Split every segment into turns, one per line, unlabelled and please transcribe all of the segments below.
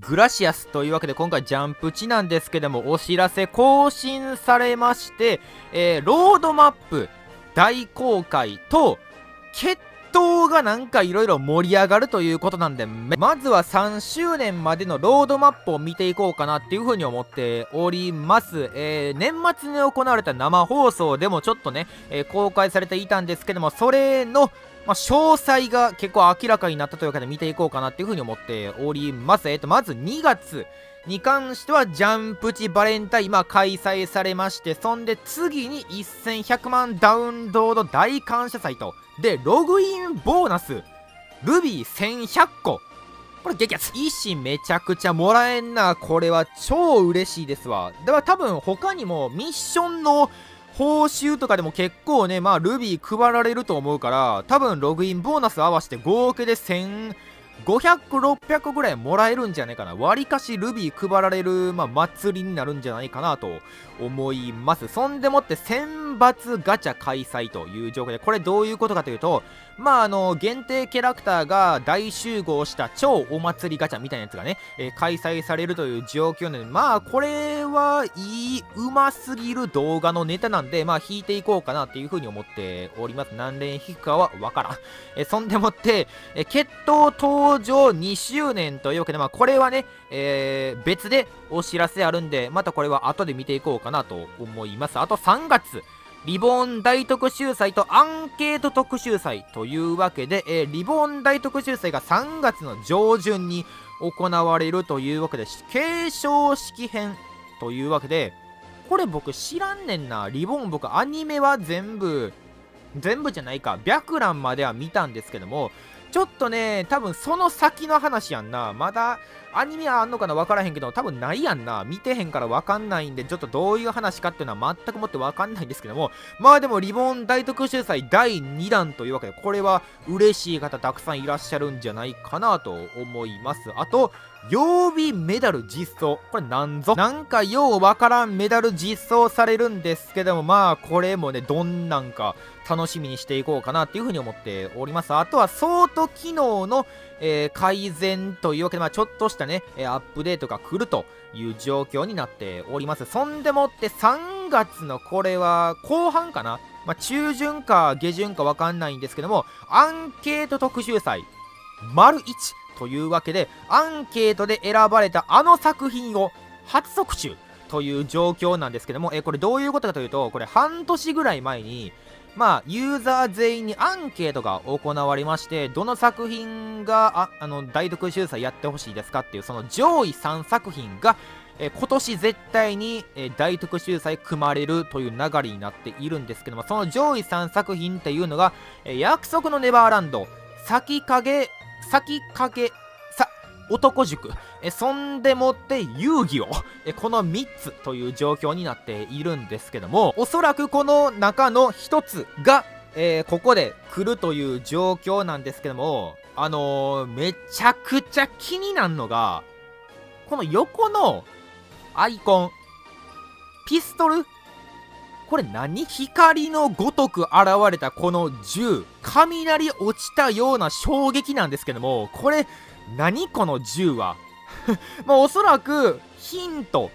グラシアスというわけで今回ジャンプ値なんですけどもお知らせ更新されまして、えー、ロードマップ大公開と決闘がなんかいろいろ盛り上がるということなんでまずは3周年までのロードマップを見ていこうかなっていうふうに思っております、えー、年末に行われた生放送でもちょっとね、えー、公開されていたんですけどもそれのまあ、詳細が結構明らかになったというかで見ていこうかなっていうふうに思っております。えっ、と、まず2月に関してはジャンプチバレンタイン、まあ、開催されまして、そんで次に1100万ダウンロード大感謝祭と、で、ログインボーナス、ルビー1100個。これ激アツ。石めちゃくちゃもらえんな。これは超嬉しいですわ。では多分他にもミッションの報酬とかでも結構ね、まあ、ルビー配られると思うから、多分ログインボーナス合わせて合計で1000、500、600ぐらいもらえるんじゃないかな。割かしルビー配られる、まあ、祭りになるんじゃないかなと思います。そんでもって選抜ガチャ開催という状況で、これどういうことかというと、まあ、あの、限定キャラクターが大集合した超お祭りガチャみたいなやつがね、えー、開催されるという状況なので、まあ、これはいい、うますぎる動画のネタなんで、まあ、引いていこうかなっていうふうに思っております。何連引くかはわからん。えー、そんでもって、えー、決闘登場2周年というわけで、まあ、これはね、えー、別でお知らせあるんで、またこれは後で見ていこうかなと思います。あと3月。リボン大特集祭とアンケート特集祭というわけで、えー、リボン大特集祭が3月の上旬に行われるというわけで、継承式編というわけで、これ僕知らんねんな。リボン僕アニメは全部、全部じゃないか、白蘭までは見たんですけども、ちょっとね、多分その先の話やんな。まだアニメはあんのかな分からへんけど、多分ないやんな。見てへんから分かんないんで、ちょっとどういう話かっていうのは全くもって分かんないんですけども、まあでも、リボン大特集祭第2弾というわけで、これは嬉しい方たくさんいらっしゃるんじゃないかなと思います。あと、曜日メダル実装。これなんぞ？なんかようわからんメダル実装されるんですけども、まあこれもね、どんなんか楽しみにしていこうかなっていうふうに思っております。あとはソート機能の、えー、改善というわけで、まあ、ちょっとしたね、アップデートが来るという状況になっております。そんでもって3月のこれは後半かな？まあ、中旬か下旬かわかんないんですけども、アンケート特集祭、丸1というわけで、アンケートで選ばれたあの作品を初特集という状況なんですけども、えこれどういうことかというと、これ半年ぐらい前に、まあ、ユーザー全員にアンケートが行われまして、どの作品が、ああの、大特集祭やってほしいですかっていう、その上位3作品が、え今年絶対に、え大特集祭組まれるという流れになっているんですけども、その上位3作品っていうのが、え約束のネバーランド、先影、先影男塾、えそんでもって遊戯を、えこの3つという状況になっているんですけども、おそらくこの中の1つが、えー、ここで来るという状況なんですけども、あのー、めちゃくちゃ気になるのが、この横のアイコン、ピストルこれ何光のごとく現れたこの銃、雷落ちたような衝撃なんですけども、これ何この銃は？まあおそらくヒント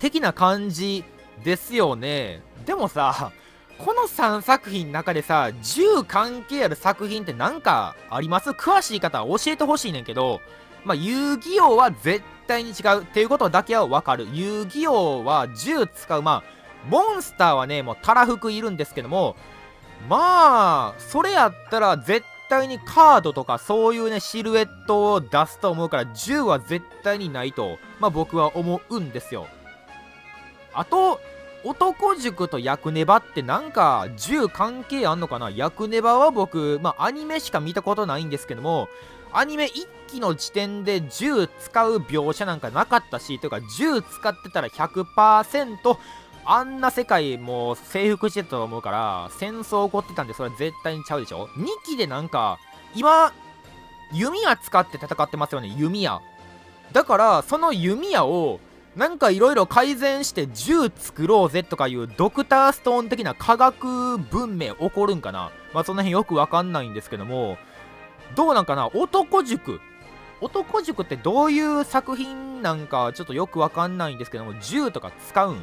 的な感じですよね。でもさこの3作品の中でさ銃関係ある作品って何かあります？詳しい方は教えてほしいねんけどまあ遊戯王は絶対に違うっていうことだけはわかる。遊戯王は銃使うまあモンスターはねもうたらふくいるんですけどもまあそれやったら絶対にカードとかそういうね、シルエットを出すと思うから、銃は絶対にないと、まあ僕は思うんですよ。あと、男塾とヤクネバってなんか銃関係あんのかな？ヤクネバは僕、まあアニメしか見たことないんですけども、アニメ1期の時点で銃使う描写なんかなかったし、というか銃使ってたら100%あんな世界もう征服してたと思うから、戦争起こってたんで、それは絶対にちゃうでしょ ?2 期でなんか、今、弓矢使って戦ってますよね、弓矢。だから、その弓矢を、なんかいろいろ改善して銃作ろうぜとかいうドクターストーン的な科学文明起こるんかな？まあその辺よくわかんないんですけども、どうなんかな？男塾。男塾ってどういう作品なんかちょっとよくわかんないんですけども銃とか使うん？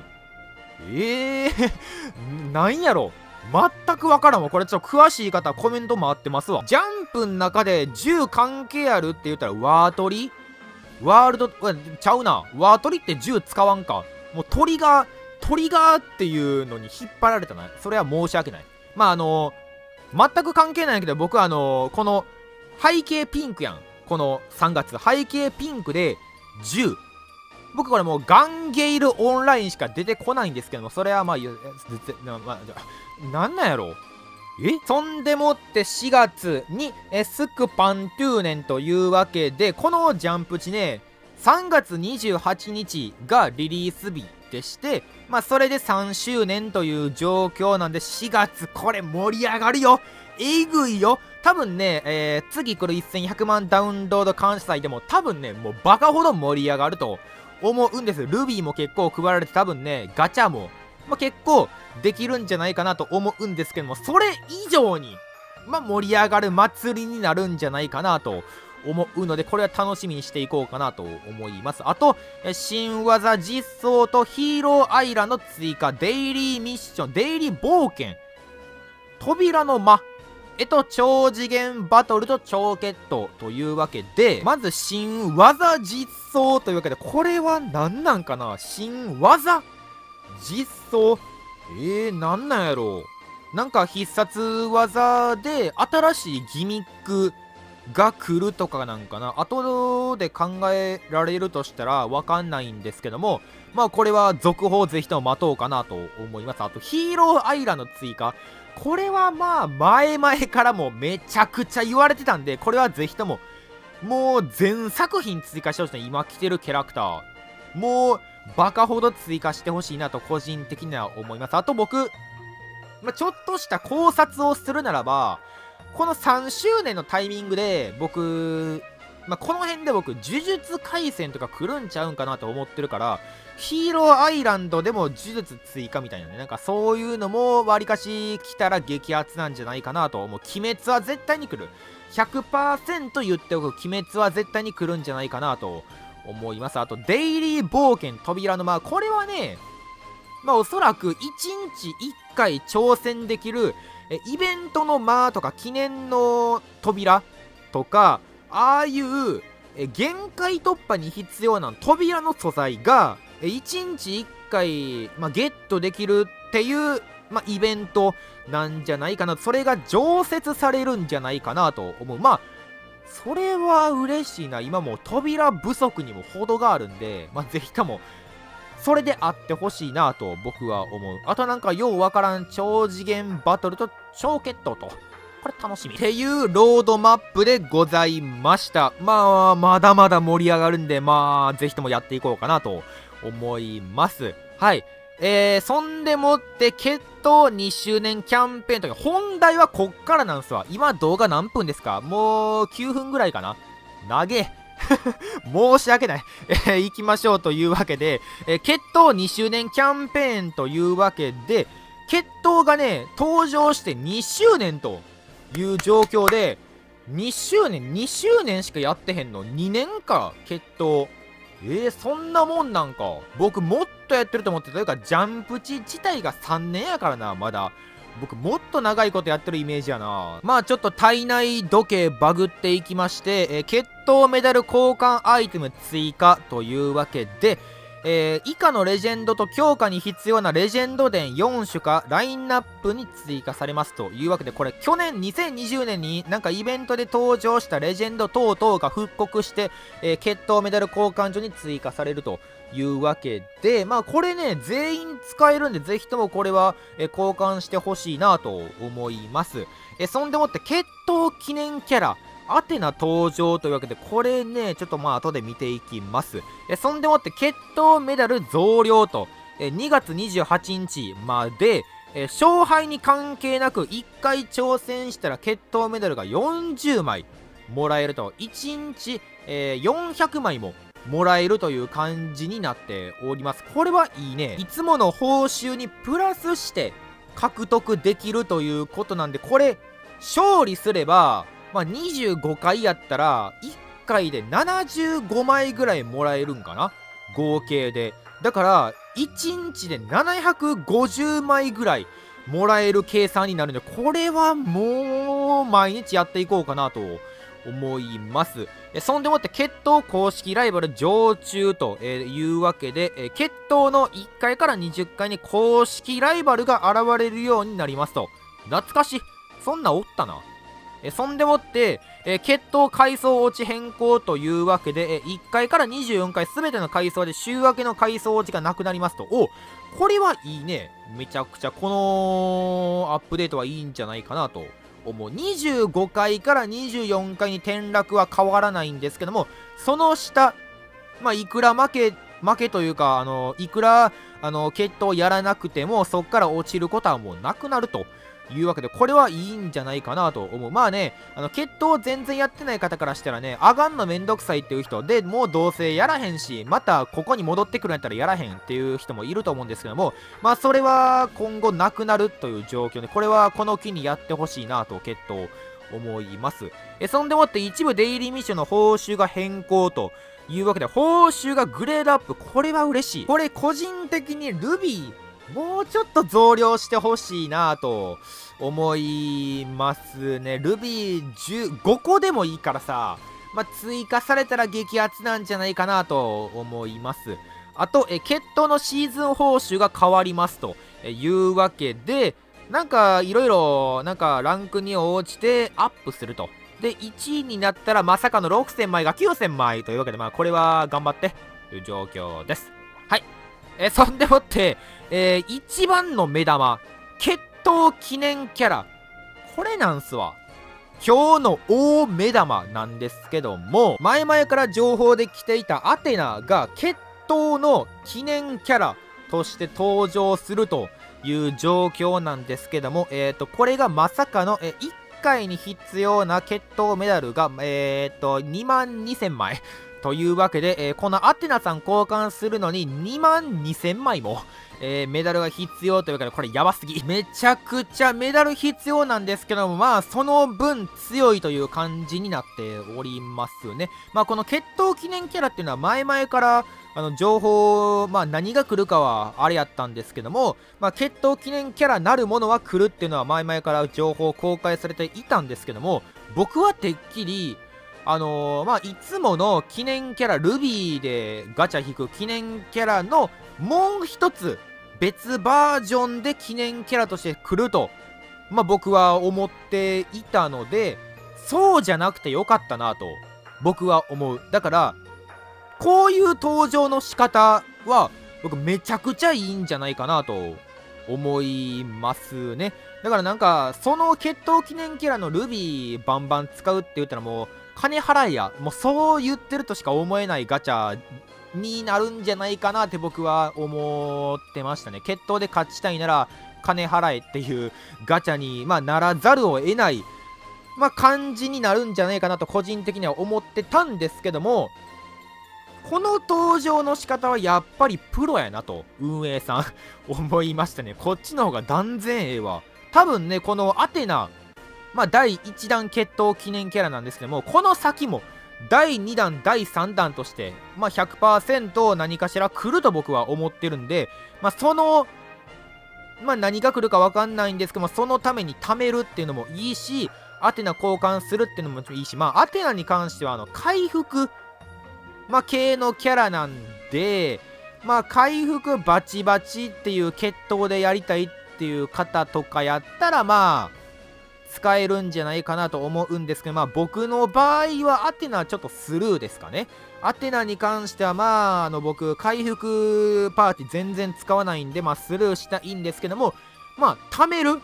ええー、なんやろ全くわからんわ。これちょっと詳しい方コメント回ってますわ。ジャンプの中で銃関係あるって言ったらワートリワールド、ちゃうな。ワートリって銃使わんか。もうトリガー、トリガーっていうのに引っ張られたな。それは申し訳ない。まああのー、全く関係ないけど僕はあのー、この背景ピンクやん。この3月。背景ピンクで銃。僕これもうガンゲイルオンラインしか出てこないんですけども、それはまあ、まあ、なんなんやろえ？そんでもって4月にえスクパントゥーネンというわけで、このジャンプ地ね、3月28日がリリース日でして、まあそれで3周年という状況なんで、4月これ盛り上がるよ。えぐいよ。多分ね、えー、次来る1100万ダウンロード感謝祭でも多分ね、もうバカほど盛り上がると思うんです。ルビーも結構配られて多分ね、ガチャも、まあ、結構できるんじゃないかなと思うんですけども、それ以上に、まあ、盛り上がる祭りになるんじゃないかなと思うので、これは楽しみにしていこうかなと思います。あと、新技実装とヒーローアイラの追加、デイリーミッション、デイリー冒険、扉の間、えと、超次元バトルと超決闘というわけで、まず新技実装というわけで、これは何なんかな？新技実装？えー、なんなんやろ？なんか必殺技で新しいギミックが来るとかなんかな？後で考えられるとしたらわかんないんですけどもまあこれは続報ぜひとも待とうかなと思います。あとヒーローアイラの追加。これはまあ前々からもめちゃくちゃ言われてたんでこれはぜひとももう全作品追加してほしい今来てるキャラクター。もうバカほど追加してほしいなと個人的には思います。あと僕、まあ、ちょっとした考察をするならばこの3周年のタイミングで僕まあ、この辺で僕、呪術廻戦とか来るんちゃうんかなと思ってるから、ヒーローアイランドでも呪術追加みたいなね、なんかそういうのもわりかし来たら激アツなんじゃないかなと思う。鬼滅は絶対に来る。100%言っておく、鬼滅は絶対に来るんじゃないかなと思います。あと、デイリー冒険扉の間、これはね、まあおそらく1日1回挑戦できる、えイベントの間とか記念の扉とか、ああいうえ限界突破に必要な扉の素材がえ1日1回、まあ、ゲットできるっていう、まあ、イベントなんじゃないかなそれが常設されるんじゃないかなと思う。まあそれは嬉しいな。今も扉不足にも程があるんで、まあ、ぜひともそれであってほしいなと僕は思う。あとなんかようわからん超次元バトルと超決闘と。これ楽しみ。っていうロードマップでございました。まあ、まだまだ盛り上がるんで、まあ、ぜひともやっていこうかなと思います。はい。えー、そんでもって決闘2周年キャンペーンとか、本題はこっからなんすわ。今動画何分ですか？もう9分ぐらいかな投げ。申し訳ない。えー、行きましょうというわけで、えー、決闘2周年キャンペーンというわけで、決闘がね、登場して2周年という状況で、2周年、2周年しかやってへんの ?2 年か、決闘。えー、そんなもんなんか。僕もっとやってると思ってた。というか、ジャンプ値自体が3年やからな、まだ。僕もっと長いことやってるイメージやなまあちょっと体内時計バグっていきまして、えー、決闘メダル交換アイテム追加というわけで、えー、以下のレジェンドと強化に必要なレジェンド伝4種かラインナップに追加されますというわけでこれ去年2020年になんかイベントで登場したレジェンド等々が復刻して、えー、決闘メダル交換所に追加されるというわけでまあこれね全員使えるんでぜひともこれは、えー、交換してほしいなと思います、えそんでもって決闘記念キャラアテナ登場というわけで、これね、ちょっとまあ後で見ていきます。えそんでもって、決闘メダル増量と、え2月28日まで、え勝敗に関係なく1回挑戦したら決闘メダルが40枚もらえると、1日、えー、400枚ももらえるという感じになっております。これはいいね。いつもの報酬にプラスして獲得できるということなんで、これ、勝利すれば、まあ、25回やったら、1回で75枚ぐらいもらえるんかな？合計で。だから1日で750枚ぐらいもらえる計算になるんでこれはもう毎日やっていこうかなと思います。そんでもって決闘公式ライバル常駐というわけで、え決闘の1回から20回に公式ライバルが現れるようになりますと。懐かしい。そんなおったな。えそんでもって、え決闘階層落ち変更というわけで、え1回から24回すべての階層で週明けの階層落ちがなくなりますと、おこれはいいね。めちゃくちゃこのアップデートはいいんじゃないかなと思う。25回から24回に転落は変わらないんですけども、その下、まあ、いくら負け、負けというか、あの、いくら、あの、決闘やらなくても、そっから落ちることはもうなくなると。いうわけで、これはいいんじゃないかなと思う。まあね、あの、決闘全然やってない方からしたらね、上がんのめんどくさいっていう人で、もうどうせやらへんし、またここに戻ってくるんやったらやらへんっていう人もいると思うんですけども、まあそれは今後なくなるという状況で、これはこの機にやってほしいなと、決闘思います。え、そんでもって一部デイリーミッションの報酬が変更と、いうわけで、報酬がグレードアップ。これは嬉しい。これ個人的にルビーもうちょっと増量してほしいなと思いますね。ルビー15個でもいいからさ、まあ、追加されたら激アツなんじゃないかなと思います。あと、え、決闘のシーズン報酬が変わりますというわけで、なんかいろいろ、なんかランクに応じてアップすると。で、1位になったらまさかの6000枚が9000枚というわけで、まあこれは頑張ってという状況です。はい。えそんでもって、えー、一番の目玉、決闘記念キャラ。これなんすわ。今日の大目玉なんですけども、前々から情報で来ていたアテナが決闘の記念キャラとして登場するという状況なんですけども、え、ー、と、これがまさかの、え1回に必要な決闘メダルが、え、ー、と、2万2000枚。というわけで、えー、このアテナさん交換するのに2万2000枚も、えー、メダルが必要というわけで、これやばすぎ。めちゃくちゃメダル必要なんですけども、まあ、その分強いという感じになっておりますね。まあ、この決闘記念キャラっていうのは前々から、あの、情報、まあ、何が来るかはあれやったんですけども、まあ、決闘記念キャラなるものは来るっていうのは前々から情報公開されていたんですけども、僕はてっきり、あのー、まあ、いつもの記念キャラ、ルビーでガチャ引く記念キャラのもう一つ別バージョンで記念キャラとして来ると、まあ、僕は思っていたので、そうじゃなくてよかったなと、僕は思う。だから、こういう登場の仕方は、僕めちゃくちゃいいんじゃないかなと思いますね。だからなんか、その決闘記念キャラのルビーバンバン使うって言ったらもう、金払いや。もうそう言ってるとしか思えないガチャになるんじゃないかなって僕は思ってましたね。決闘で勝ちたいなら金払えっていうガチャに、まあ、ならざるを得ない、まあ、感じになるんじゃないかなと個人的には思ってたんですけども、この登場の仕方はやっぱりプロやなと、運営さん思いましたね。こっちの方が断然ええわ。多分ね、このアテナ、まあ、第1弾決闘記念キャラなんですけども、この先も、第2弾、第3弾として、まあ、100%何かしら来ると僕は思ってるんで、まあ、その、まあ、何が来るか分かんないんですけども、そのために貯めるっていうのもいいし、アテナ交換するっていうのもいいし、まあ、アテナに関しては、あの、回復、まあ、系のキャラなんで、まあ、回復バチバチっていう決闘でやりたいっていう方とかやったら、まあ、使えるんじゃないかなと思うんですけど、まあ僕の場合はアテナちょっとスルーですかね。アテナに関してはまあ、あの僕、回復パーティー全然使わないんで、まあスルーしたいんですけども、まあ、貯める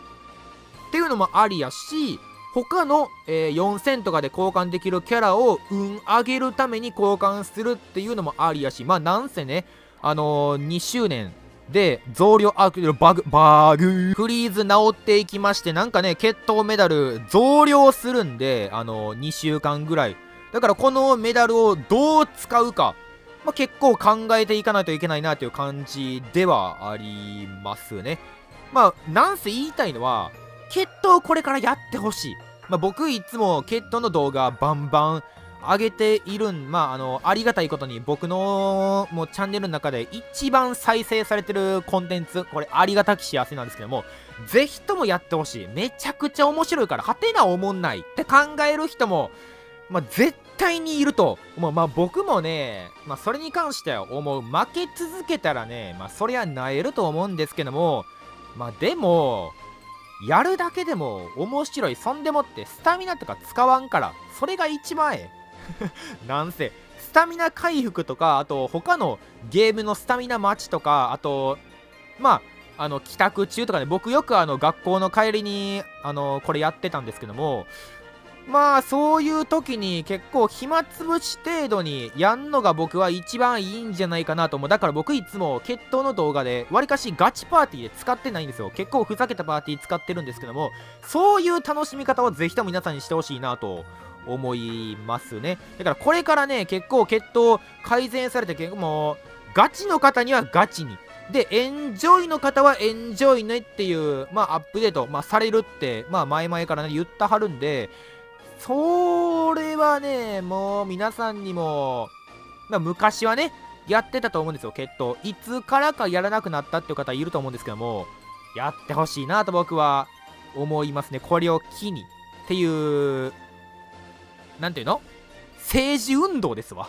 っていうのもありやし、他の、えー、4000とかで交換できるキャラを運上げるために交換するっていうのもありやし、まあなんせね、あのー、2周年で、増量、あ、バグ、バグ、フリーズ治っていきまして、なんかね、決闘メダル増量するんで、あの、2週間ぐらい。だからこのメダルをどう使うか、まあ、結構考えていかないといけないなという感じではありますね。まあ、なんせ言いたいのは、決闘これからやってほしい。まあ、僕いつも決闘の動画バンバン上げているん、まあ、あの、ありがたいことに僕のもうチャンネルの中で一番再生されてるコンテンツ、これありがたき幸せなんですけども、ぜひともやってほしい。めちゃくちゃ面白いから、はてな思んないって考える人も、まあ、絶対にいると。まあ、まあ、僕もね、まあ、それに関しては思う。負け続けたらね、まあ、そりゃなえると思うんですけども、まあ、でも、やるだけでも面白い。そんでもってスタミナとか使わんから、それが一番ええ。なんせ、スタミナ回復とか、あと他のゲームのスタミナ待ちとか、あと、まあ、あの、帰宅中とかね、僕よくあの、学校の帰りに、あの、これやってたんですけども、まあそういう時に結構暇つぶし程度にやんのが僕は一番いいんじゃないかなと思う。だから僕いつも決闘の動画でわりかしガチパーティーで使ってないんですよ。結構ふざけたパーティー使ってるんですけどもそういう楽しみ方をぜひとも皆さんにしてほしいなと思いますねだからこれからね結構決闘改善されて結構もうガチの方にはガチにで、エンジョイの方はエンジョイねっていう、まあ、アップデート、まあ、されるって、まあ、前々からね、言ったはるんで、それはね、もう皆さんにも、まあ、昔はね、やってたと思うんですよ、決闘。いつからかやらなくなったっていう方いると思うんですけども、やってほしいなと僕は思いますね。これを機に。っていう、なんていうの？政治運動ですわ。